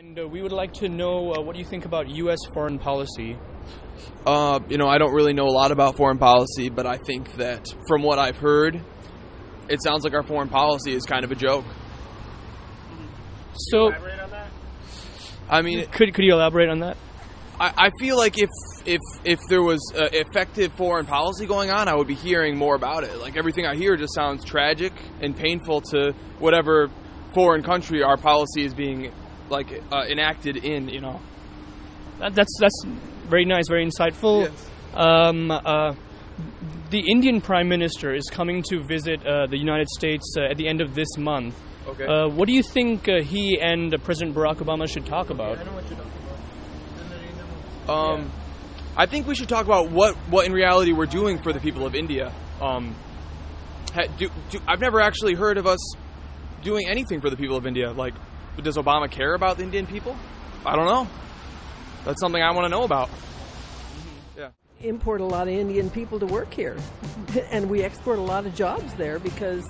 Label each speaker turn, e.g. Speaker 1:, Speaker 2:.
Speaker 1: And uh, we would like to know uh, what you think about U.S. foreign policy.
Speaker 2: Uh, you know, I don't really know a lot about foreign policy, but I think that from what I've heard, it sounds like our foreign policy is kind of a joke.
Speaker 1: So,
Speaker 2: I mean,
Speaker 1: could could you elaborate on that?
Speaker 2: I, I feel like if if if there was uh, effective foreign policy going on, I would be hearing more about it. Like everything I hear just sounds tragic and painful to whatever foreign country our policy is being like uh, enacted in. You know.
Speaker 1: That, that's that's very nice, very insightful.
Speaker 2: Yes.
Speaker 1: Um, uh, the Indian Prime Minister is coming to visit uh, the United States uh, at the end of this month.
Speaker 2: Okay.
Speaker 1: Uh, what do you think uh, he and uh, President Barack Obama should talk about? I know what you're talking about.
Speaker 2: Um, I think we should talk about what, what in reality we're doing for the people of India. Um, ha, do, do, I've never actually heard of us doing anything for the people of India. Like, does Obama care about the Indian people? I don't know. That's something I want to know about. Mm-hmm. Yeah.
Speaker 3: import a lot of Indian people to work here, and we export a lot of jobs there because